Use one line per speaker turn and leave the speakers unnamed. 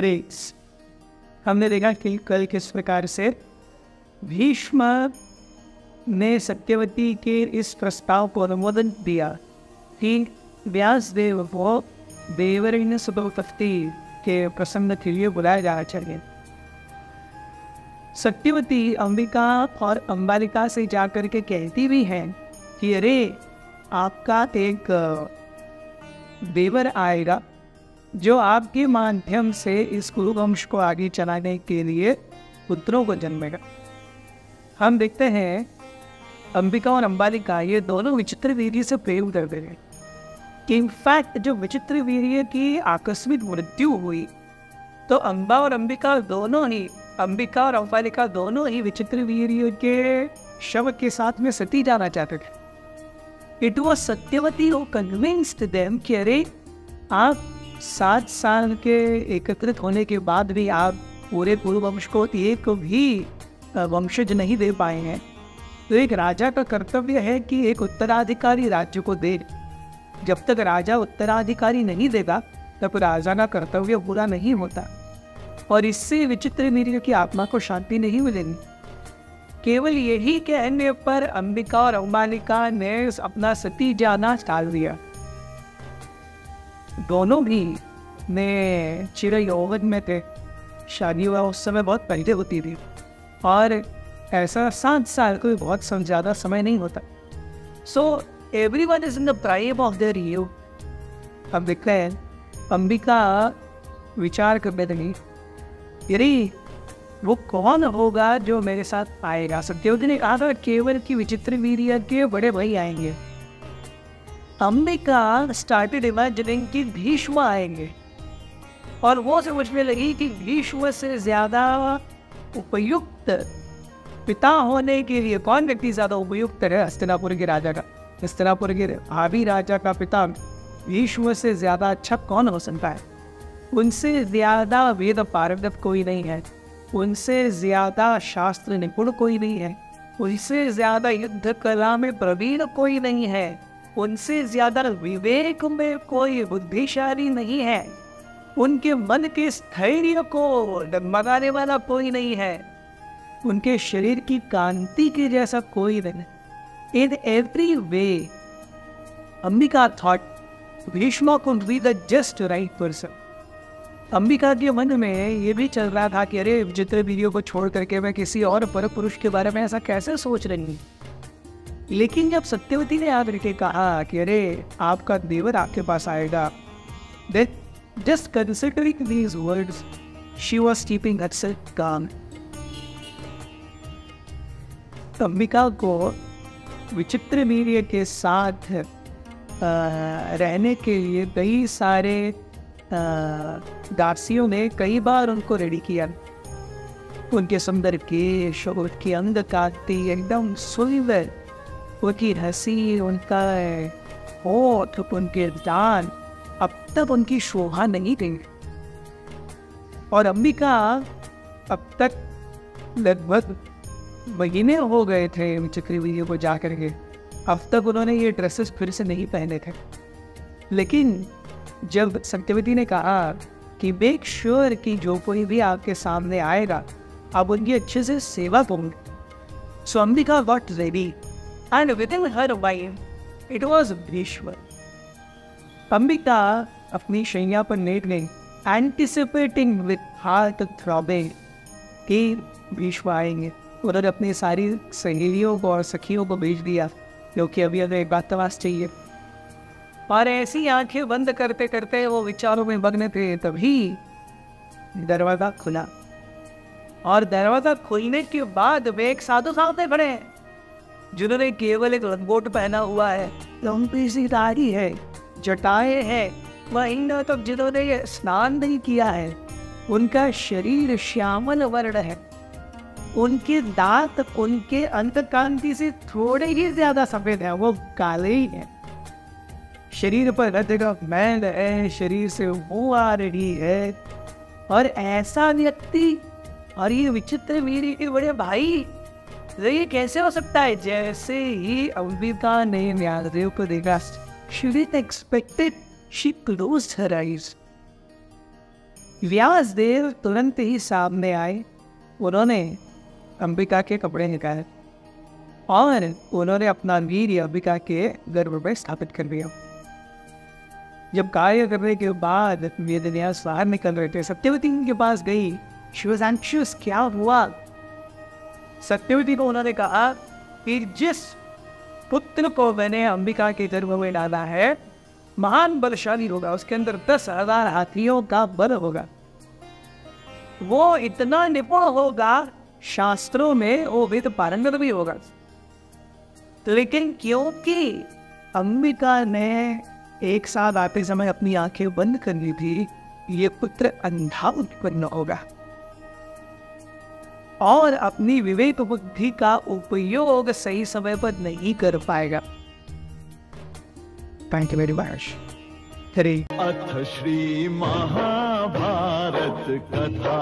Race हमने देखा कि कल किस प्रकार से भीष्म ने सत्यवती के इस प्रस्ताव को अनुमोदन दिया। कि व्यास देव को देवरण्य सुबोतफ्ती के प्रसन्न के लिए बुलाया जाना चाहिए। सत्यवती अंबिका और अंबालिका से जाकर के कहती भी है कि अरे, आपका एक, देवर आएगा। जो आपके माध्यम से इस कुरु वंश को आगे चलाने के लिए पुत्रों को जन्मेगा। हम देखते हैं, अंबिका और अंबालिका ये दोनों विचित्र वीर्य से प्रेम करते हैं। कि इनफैक्ट जो विचित्र वीर्य की आकस्मिक मृत्यु हुई तो अंबा और अंबिका दोनों ही, अंबिका और अंबालिका दोनों ही विचित्र वीर्य के शव के साथ में सती जाना चाहते थे। इट वॉज़ सत्यवती वो कन्विंस्ड देम कि अरे, आप सात साल के एकत्रित होने के बाद भी आप पूरे पूर्व वंश को एक भी वंशज नहीं दे पाए हैं। तो एक राजा का कर्तव्य है कि एक उत्तराधिकारी राज्य को दे। जब तक राजा उत्तराधिकारी नहीं देगा, तब राजा का कर्तव्य पूरा नहीं होता। और इससे विचित्र वीर की आत्मा को शांति नहीं मिलेगी। केवल यही कहने पर अंबिका और अंबालिका ने अपना सती जाना टाल दिया। दोनों भी ने चिर यौवन में थे। शादी हुआ उस समय बहुत पहले होती थी। और ऐसा सात साल कोई बहुत ज़्यादा समय नहीं होता। So everyone is in the prime of their you अब देखते हैं, अंबिका विचार करने लगी यदि वो कौन होगा जो मेरे साथ आएगा? सत्यवती ने कहा था, केवल की विचित्र वीर के बड़े भाई आएँगे। अंबिका स्टार्टेड इमेजिनिंग कि भीष्म आएँगे। और वो समझने लगी कि भीष्म से ज़्यादा उपयुक्त पिता होने के लिए कौन व्यक्ति ज़्यादा उपयुक्त है हस्तिनापुर के राजा का, हस्तिनापुर के भाभी राजा का पिता भीष्म से ज़्यादा अच्छा कौन हो सकता है? उनसे ज़्यादा वेद पारंगत कोई नहीं है। उनसे ज़्यादा शास्त्र निपुण कोई नहीं है। उनसे ज़्यादा युद्ध कला में प्रवीण कोई नहीं है। उनसे ज़्यादा विवेक में कोई बुद्धिशाली नहीं है। उनके मन के स्थैर्य को डगमगाने वाला कोई नहीं है। उनके शरीर की कांति के जैसा कोई नहीं। In every way Ambika thought Bhishma could be the just right person Ambika के मन में ये भी चल रहा था कि अरे विचित्र वीडियो को छोड़ करके मैं किसी और पर पुरुष के बारे में ऐसा कैसे सोच रही हूँ? लेकिन जब सत्यवती ने याद रखे, कहा कि अरे, आपका देवर आपके पास आएगा then just considering these words she was keeping herself calm. Ambika को विचित्र वीर्य के साथ रहने के लिए कई सारे दासियों ने कई बार उनको रेडी किया उनके सुंदर केश उनकी अंग काटती एकदम सुंदर उनकी हँसी, उनका होठ, उनके दान अब तक उनकी शोभा नहीं गई और अंबिका, अब तक लगभग महीने हो गए थे चक्रवीर्य को जा करके अब तक उन्होंने ये ड्रेसेस फिर से नहीं पहने थे। लेकिन जब सत्यवती ने कहा कि मेक श्योर कि जो कोई भी आपके सामने आएगा, आप उनकी अच्छे से सेवा करोगे। So Ambika was ready and within her mind, it was Bhishma. Ambika अपनी शैया पर लेट गई एंटिसिपेटिंग विथ हार्ट थ्रॉबिंग कि भीष्म आएँगे। उन्होंने अपनी सारी सहेलियों को और सखियों को भेज दिया क्योंकि अभी एक बातवास चाहिए और ऐसी आँखें बंद करते करते वो विचारों में मग्न थे तभी दरवाज़ा खुला। और दरवाज़ा खुलने के बाद वे एक साधु सामने खड़े। हैं जिन्होंने केवल एक लंगोट पहना हुआ है। लंबी सी दाढ़ी है, जटाएँ हैं। वहीं तक तो जिन्होंने स्नान नहीं किया है, उनका शरीर श्यामल वर्ण है। उनके दांत, उनके अंत कांति से थोड़े ही ज़्यादा सफ़ेद है, वो काले ही है। शरीर पर हृदय का मैल है, शरीर से वो आ रही है। और ऐसा व्यक्ति, और ये विचित्र के बड़े भाई ये कैसे हो सकता है? जैसे ही अम्बिका ने न्यादेव को देखा she expected she closed her eyes Vyas Dev तुरंत ही सामने आए। उन्होंने अंबिका के कपड़े निकाले और उन्होंने अपना वीर अंबिका के गर्भ में स्थापित कर दिया जब कार्य करने के बाद वेदन्यास बाहर निकल रहे थे, सत्यवती के पास गई। शी वॉज़ एंशियस क्या हुआ? सत्यवती को उन्होंने कहा कि जिस पुत्र को मैंने अंबिका के गर्भ में डाला है, महान बलशाली होगा, उसके अंदर दस हज़ार हाथियों का बल होगा। वो इतना निपुण होगा, शास्त्रों में वो वेद पारंगत भी होगा। लेकिन क्योंकि अंबिका ने एक साथ आते समय अपनी आँखें बंद कर ली थी, ये पुत्र अंधा उत्पन्न होगा। और अपनी विवेक बुद्धि का उपयोग सही समय पर नहीं कर पाएगा। थैंक यू वेरी मच
अथ श्री महाभारत कथा।